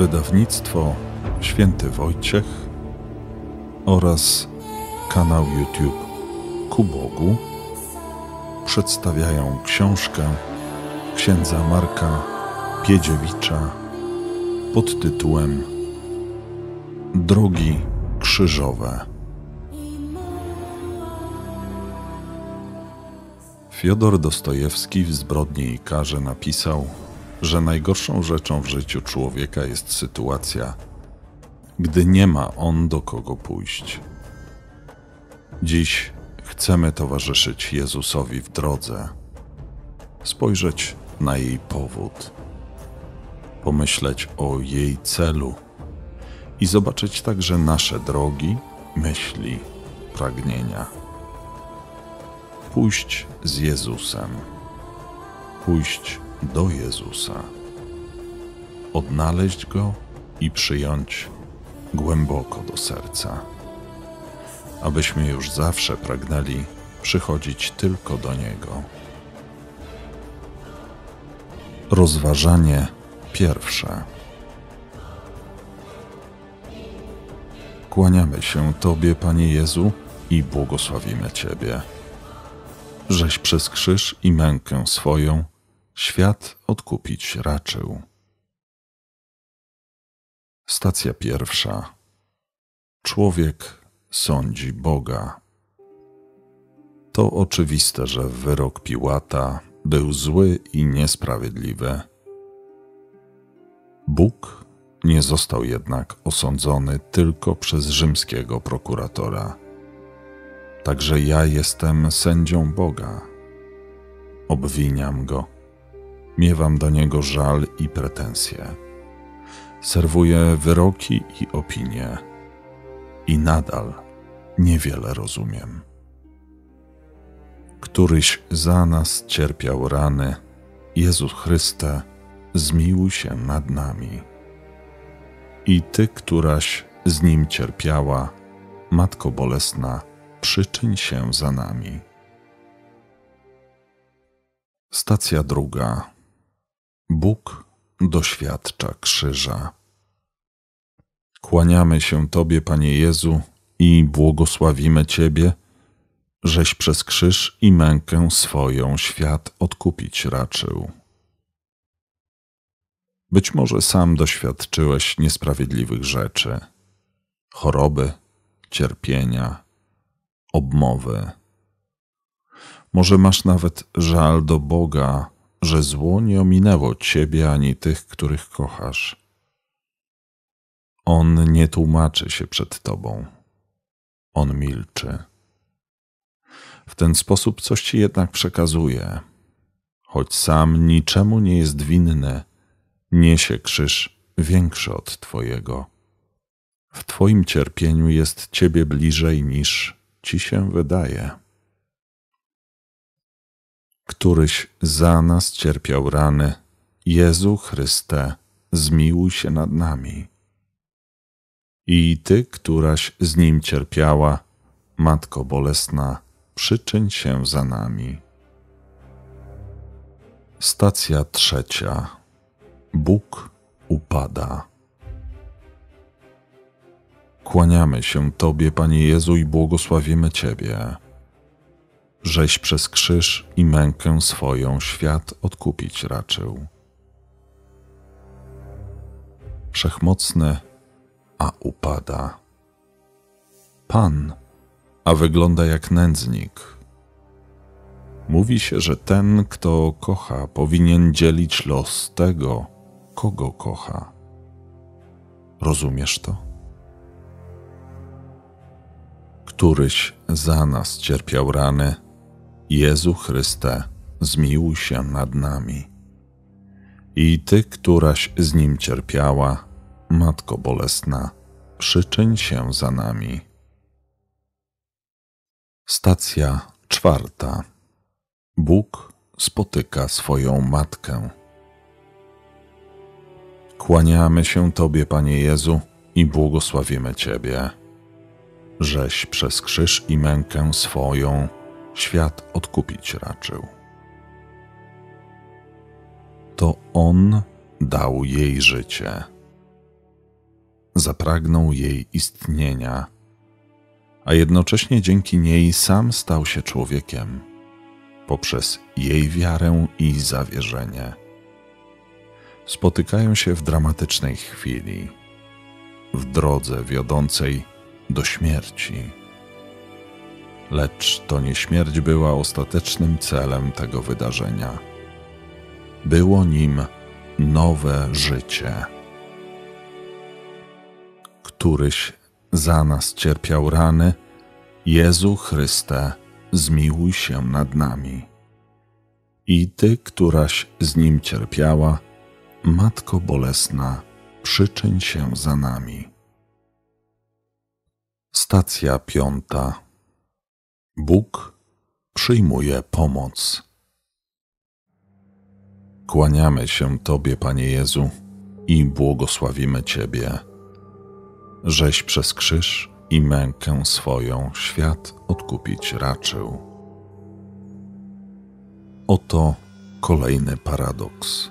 Wydawnictwo Święty Wojciech oraz kanał YouTube Ku Bogu przedstawiają książkę księdza Marka Piedziewicza pod tytułem Drogi krzyżowe. Fiodor Dostojewski w Zbrodni i Karze napisał, że najgorszą rzeczą w życiu człowieka jest sytuacja, gdy nie ma on do kogo pójść. Dziś chcemy towarzyszyć Jezusowi w drodze, spojrzeć na jej powód, pomyśleć o jej celu i zobaczyć także nasze drogi, myśli, pragnienia. Pójść z Jezusem, pójść do Jezusa, odnaleźć Go i przyjąć głęboko do serca, abyśmy już zawsze pragnęli przychodzić tylko do Niego. Rozważanie pierwsze. Kłaniamy się Tobie, Panie Jezu, i błogosławimy Ciebie, żeś przez krzyż i mękę swoją świat odkupić raczył. Stacja pierwsza. Człowiek sądzi Boga. To oczywiste, że wyrok Piłata był zły i niesprawiedliwy. Bóg nie został jednak osądzony tylko przez rzymskiego prokuratora. Także ja jestem sędzią Boga. Obwiniam go miewam do niego żal i pretensje. Serwuję wyroki i opinie i nadal niewiele rozumiem. Któryś za nas cierpiał rany, Jezus Chryste, zmiłuj się nad nami. I Ty, któraś z Nim cierpiała, Matko Bolesna, przyczyń się za nami. Stacja druga. Bóg doświadcza krzyża. Kłaniamy się Tobie, Panie Jezu, i błogosławimy Ciebie, żeś przez krzyż i mękę swoją świat odkupić raczył. Być może sam doświadczyłeś niesprawiedliwych rzeczy, choroby, cierpienia, obmowy. Może masz nawet żal do Boga że zło nie ominęło ciebie ani tych, których kochasz. On nie tłumaczy się przed tobą. On milczy. W ten sposób coś ci jednak przekazuje. Choć sam niczemu nie jest winny, niesie krzyż większy od twojego. W twoim cierpieniu jest ciebie bliżej niż ci się wydaje któryś za nas cierpiał rany, Jezu Chryste, zmiłuj się nad nami. I Ty, któraś z Nim cierpiała, Matko Bolesna, przyczyń się za nami. Stacja trzecia. Bóg upada. Kłaniamy się Tobie, Panie Jezu, i błogosławimy Ciebie żeś przez krzyż i mękę swoją świat odkupić raczył. Wszechmocny, a upada. Pan, a wygląda jak nędznik. Mówi się, że ten, kto kocha, powinien dzielić los tego, kogo kocha. Rozumiesz to? Któryś za nas cierpiał rany, Jezu Chryste, zmiłuj się nad nami. I Ty, któraś z Nim cierpiała, Matko Bolesna, przyczyń się za nami. Stacja czwarta. Bóg spotyka swoją matkę. Kłaniamy się Tobie, Panie Jezu, i błogosławimy Ciebie, żeś przez krzyż i mękę swoją świat odkupić raczył. To On dał jej życie. zapragnął jej istnienia, a jednocześnie dzięki niej sam stał się człowiekiem poprzez jej wiarę i zawierzenie. Spotykają się w dramatycznej chwili, w drodze wiodącej do śmierci. Lecz to nie śmierć była ostatecznym celem tego wydarzenia. Było nim nowe życie. Któryś za nas cierpiał rany, Jezu Chryste, zmiłuj się nad nami. I Ty, któraś z Nim cierpiała, Matko Bolesna, przyczyń się za nami. Stacja piąta. Bóg przyjmuje pomoc. Kłaniamy się Tobie, Panie Jezu, i błogosławimy Ciebie, żeś przez krzyż i mękę swoją świat odkupić raczył. Oto kolejny paradoks.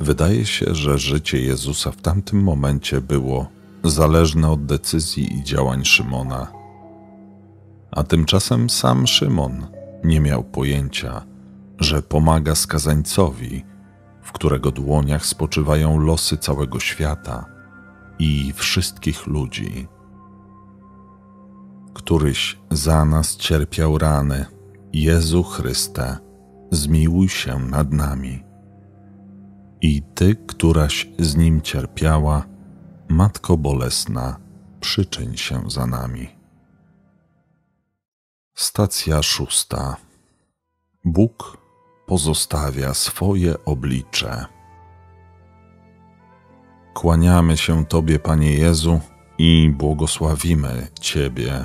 Wydaje się, że życie Jezusa w tamtym momencie było zależne od decyzji i działań Szymona. A tymczasem sam Szymon nie miał pojęcia, że pomaga skazańcowi, w którego dłoniach spoczywają losy całego świata i wszystkich ludzi. Któryś za nas cierpiał rany, Jezu Chryste, zmiłuj się nad nami. I Ty, któraś z Nim cierpiała, Matko Bolesna, przyczyń się za nami. Stacja szósta. Bóg pozostawia swoje oblicze. Kłaniamy się Tobie, Panie Jezu, i błogosławimy Ciebie,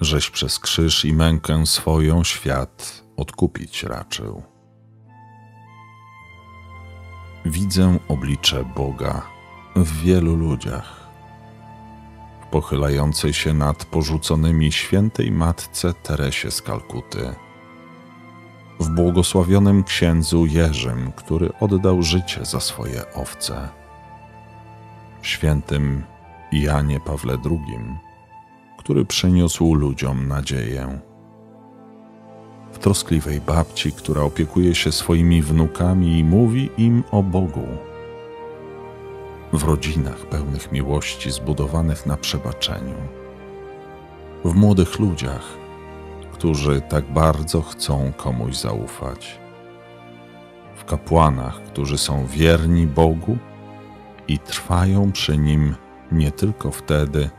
żeś przez krzyż i mękę swoją świat odkupić raczył. Widzę oblicze Boga w wielu ludziach, pochylającej się nad porzuconymi świętej Matce Teresie z Kalkuty, w błogosławionym księdzu Jerzym, który oddał życie za swoje owce, w świętym Janie Pawle II, który przyniósł ludziom nadzieję. W troskliwej babci, która opiekuje się swoimi wnukami i mówi im o Bogu. W rodzinach pełnych miłości zbudowanych na przebaczeniu. W młodych ludziach, którzy tak bardzo chcą komuś zaufać. W kapłanach, którzy są wierni Bogu i trwają przy nim nie tylko wtedy,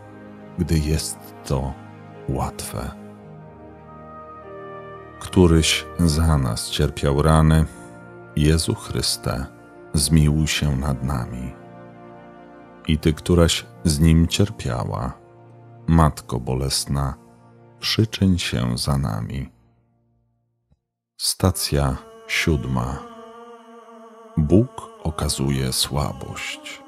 gdy jest to łatwe. Któryś za nas cierpiał rany, Jezu Chryste, zmiłuj się nad nami. I Ty, któraś z Nim cierpiała, Matko Bolesna, przyczyń się za nami. Stacja siódma. Bóg okazuje słabość.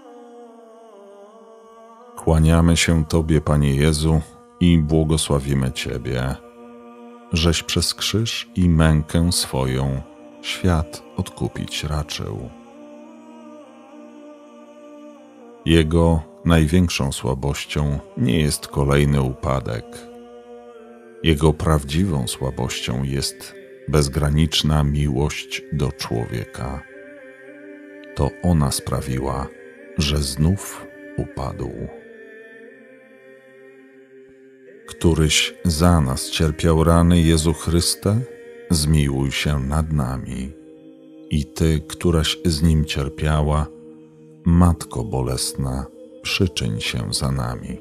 Kłaniamy się Tobie, Panie Jezu, i błogosławimy Ciebie, żeś przez krzyż i mękę swoją świat odkupić raczył. Jego największą słabością nie jest kolejny upadek. Jego prawdziwą słabością jest bezgraniczna miłość do człowieka. To ona sprawiła, że znów upadł któryś za nas cierpiał rany Jezu Chryste, zmiłuj się nad nami. I Ty, któraś z Nim cierpiała, Matko Bolesna, przyczyń się za nami.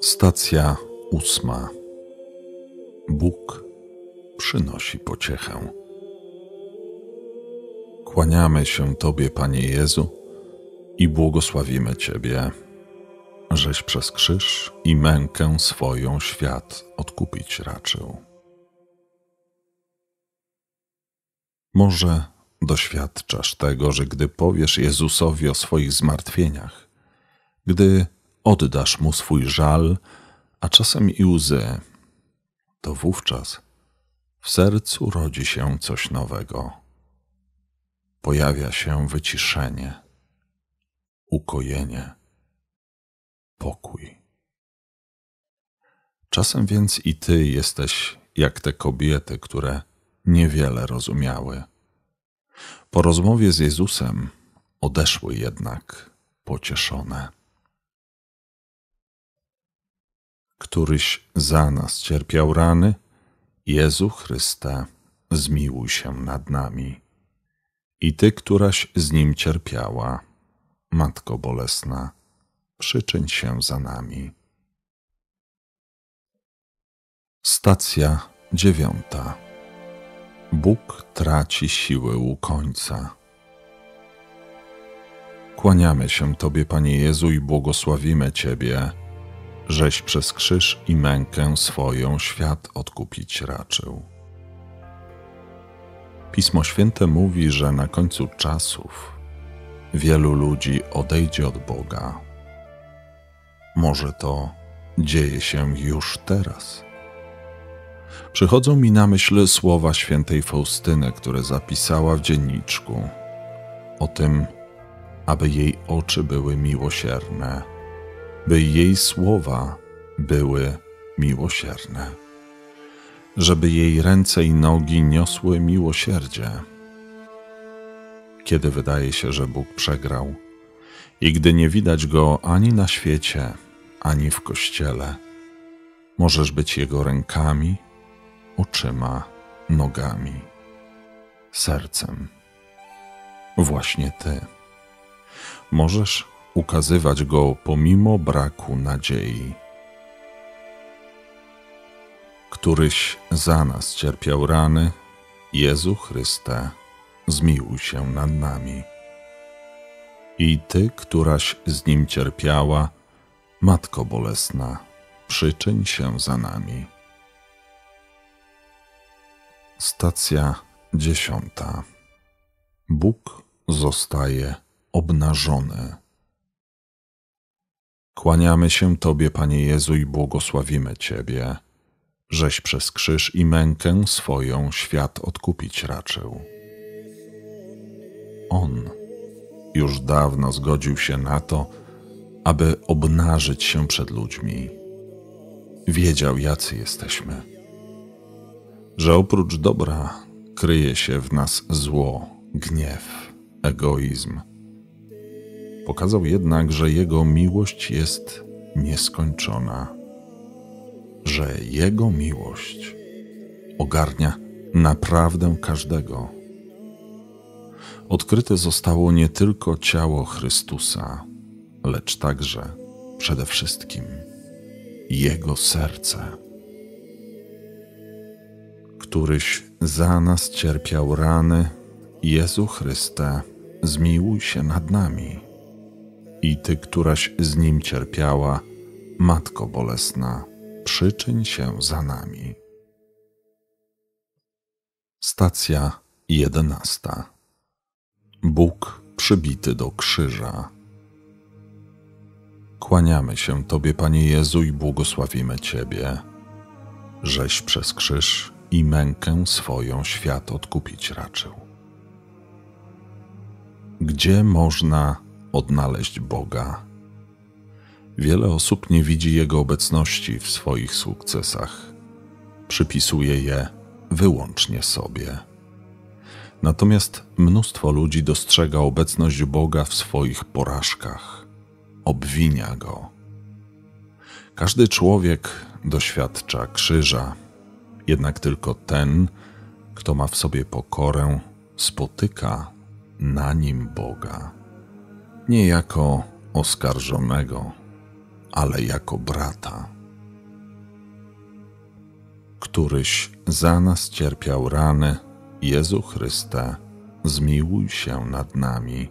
Stacja ósma. Bóg przynosi pociechę. Kłaniamy się Tobie, Panie Jezu, i błogosławimy Ciebie, żeś przez krzyż i mękę swoją świat odkupić raczył. Może doświadczasz tego, że gdy powiesz Jezusowi o swoich zmartwieniach, gdy oddasz Mu swój żal, a czasem i łzy, to wówczas w sercu rodzi się coś nowego. Pojawia się wyciszenie, ukojenie, pokój. Czasem więc i ty jesteś jak te kobiety, które niewiele rozumiały. Po rozmowie z Jezusem odeszły jednak pocieszone. Któryś za nas cierpiał rany, Jezu Chryste, zmiłuj się nad nami. I Ty, któraś z Nim cierpiała, Matko Bolesna, przyczyń się za nami. Stacja dziewiąta. Bóg traci siły u końca. Kłaniamy się Tobie, Panie Jezu, i błogosławimy Ciebie, żeś przez krzyż i mękę swoją świat odkupić raczył. Pismo Święte mówi, że na końcu czasów wielu ludzi odejdzie od Boga. Może to dzieje się już teraz. Przychodzą mi na myśl słowa świętej Faustyny, które zapisała w dzienniczku o tym, aby jej oczy były miłosierne, by jej słowa były miłosierne, żeby jej ręce i nogi niosły miłosierdzie. Kiedy wydaje się, że Bóg przegrał i gdy nie widać go ani na świecie, ani w kościele, możesz być jego rękami, oczyma, nogami, sercem. Właśnie ty. Możesz ukazywać go pomimo braku nadziei. Któryś za nas cierpiał rany, Jezu Chryste, zmiłuj się nad nami. I Ty, któraś z Nim cierpiała, Matko Bolesna, przyczyń się za nami. Stacja dziesiąta. Bóg zostaje obnażony. Kłaniamy się Tobie, Panie Jezu, i błogosławimy Ciebie, żeś przez krzyż i mękę swoją świat odkupić raczył. On już dawno zgodził się na to, aby obnażyć się przed ludźmi. Wiedział, jacy jesteśmy, że oprócz dobra kryje się w nas zło, gniew, egoizm Pokazał jednak, że jego miłość jest nieskończona, że jego miłość ogarnia naprawdę każdego. Odkryte zostało nie tylko ciało Chrystusa, lecz także przede wszystkim Jego serce. Któryś za nas cierpiał rany, Jezu Chryste, zmiłuj się nad nami i Ty, któraś z nim cierpiała, Matko Bolesna, przyczyń się za nami. Stacja jedenasta. Bóg przybity do krzyża. Kłaniamy się Tobie, Panie Jezu, i błogosławimy Ciebie, żeś przez krzyż i mękę swoją świat odkupić raczył. Gdzie można odnaleźć Boga. Wiele osób nie widzi Jego obecności w swoich sukcesach, przypisuje je wyłącznie sobie. Natomiast mnóstwo ludzi dostrzega obecność Boga w swoich porażkach, obwinia Go. Każdy człowiek doświadcza krzyża, jednak tylko ten, kto ma w sobie pokorę, spotyka na nim Boga nie jako oskarżonego, ale jako brata. Któryś za nas cierpiał rany, Jezu Chryste, zmiłuj się nad nami.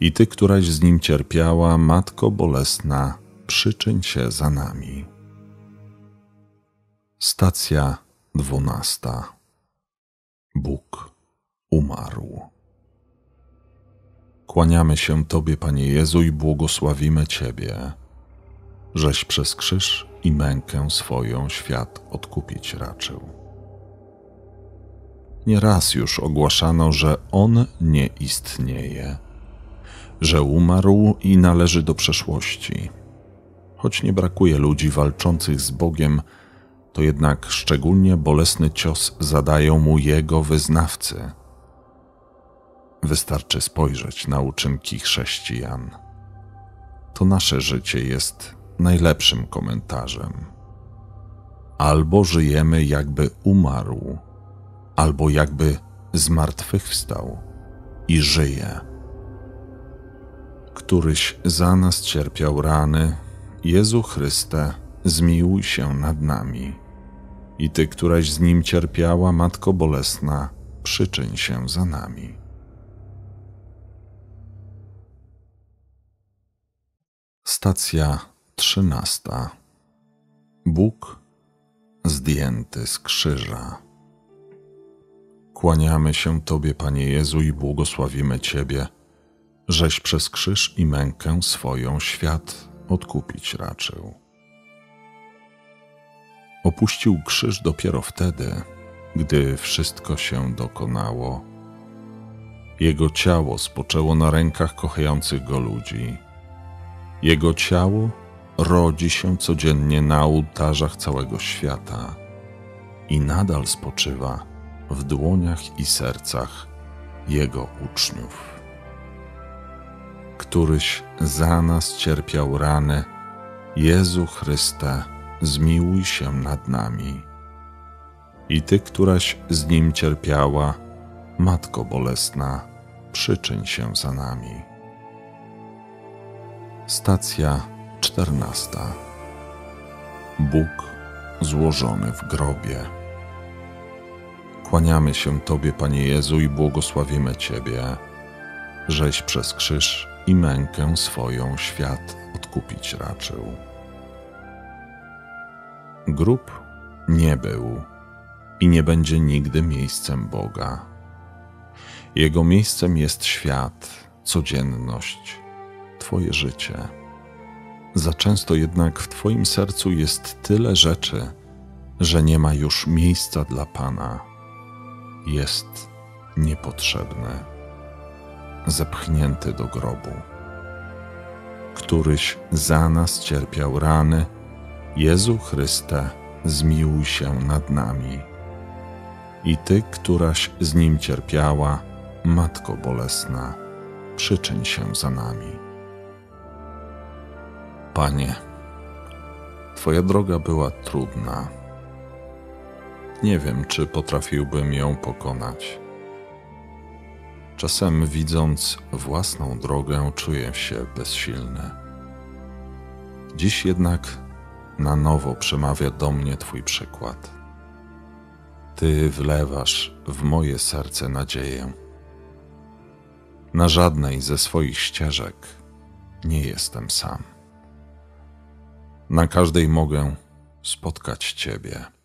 I Ty, któraś z Nim cierpiała, Matko Bolesna, przyczyń się za nami. Stacja dwunasta. Bóg umarł. Kłaniamy się Tobie, Panie Jezu, i błogosławimy Ciebie, żeś przez krzyż i mękę swoją świat odkupić raczył. Nieraz już ogłaszano, że On nie istnieje, że umarł i należy do przeszłości. Choć nie brakuje ludzi walczących z Bogiem, to jednak szczególnie bolesny cios zadają mu jego wyznawcy. Wystarczy spojrzeć na uczynki chrześcijan. To nasze życie jest najlepszym komentarzem. Albo żyjemy, jakby umarł, albo jakby zmartwychwstał i żyje. Któryś za nas cierpiał rany, Jezu Chryste, zmiłuj się nad nami. I Ty, któraś z Nim cierpiała, Matko Bolesna, przyczyń się za nami. Stacja trzynasta. Bóg zdjęty z krzyża. Kłaniamy się Tobie, Panie Jezu, i błogosławimy Ciebie, żeś przez krzyż i mękę swoją świat odkupić raczył. Opuścił krzyż dopiero wtedy, gdy wszystko się dokonało. Jego ciało spoczęło na rękach kochających go ludzi. Jego ciało rodzi się codziennie na ołtarzach całego świata i nadal spoczywa w dłoniach i sercach Jego uczniów. Któryś za nas cierpiał rany, Jezu Chryste, zmiłuj się nad nami. I Ty, któraś z Nim cierpiała, Matko Bolesna, przyczyń się za nami. Stacja czternasta. Bóg złożony w grobie. Kłaniamy się Tobie, Panie Jezu, i błogosławimy Ciebie, żeś przez krzyż i mękę swoją świat odkupić raczył. Grób nie był i nie będzie nigdy miejscem Boga. Jego miejscem jest świat, codzienność, Twoje życie. Za często jednak w Twoim sercu jest tyle rzeczy, że nie ma już miejsca dla Pana. Jest niepotrzebny, zepchnięty do grobu. Któryś za nas cierpiał rany, Jezu Chryste, zmiłuj się nad nami. I Ty, któraś z Nim cierpiała, Matko Bolesna, przyczyń się za nami. Panie, Twoja droga była trudna. Nie wiem, czy potrafiłbym ją pokonać. Czasem, widząc własną drogę, czuję się bezsilny. Dziś jednak na nowo przemawia do mnie Twój przykład. Ty wlewasz w moje serce nadzieję. Na żadnej ze swoich ścieżek nie jestem sam. Na każdej mogę spotkać Ciebie.